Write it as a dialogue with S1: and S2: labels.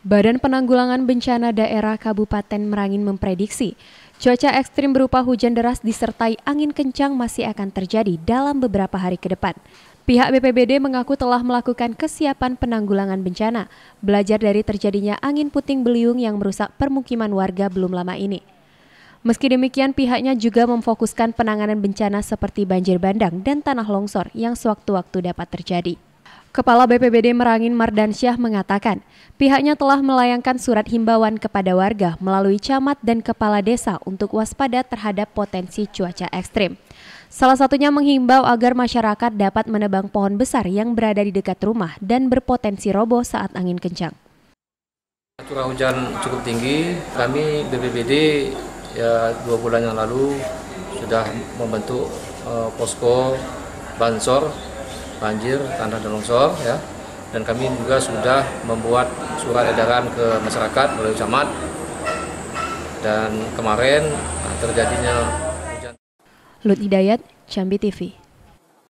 S1: Badan Penanggulangan Bencana Daerah Kabupaten Merangin memprediksi cuaca ekstrim berupa hujan deras disertai angin kencang masih akan terjadi dalam beberapa hari ke depan. Pihak BPBD mengaku telah melakukan kesiapan penanggulangan bencana, belajar dari terjadinya angin puting beliung yang merusak permukiman warga belum lama ini. Meski demikian, pihaknya juga memfokuskan penanganan bencana seperti banjir bandang dan tanah longsor yang sewaktu-waktu dapat terjadi. Kepala BPBD Merangin Mardansyah mengatakan, pihaknya telah melayangkan surat himbauan kepada warga melalui camat dan kepala desa untuk waspada terhadap potensi cuaca ekstrim. Salah satunya menghimbau agar masyarakat dapat menebang pohon besar yang berada di dekat rumah dan berpotensi roboh saat angin kencang.
S2: Curah hujan cukup tinggi, kami BPBD ya dua bulan yang lalu sudah membentuk uh, posko bansor banjir, tanah dan longsor ya. Dan kami juga sudah membuat surat edaran ke masyarakat melalui camat. Dan kemarin terjadinya
S1: hujan. Lut Hidayat, Jambi TV.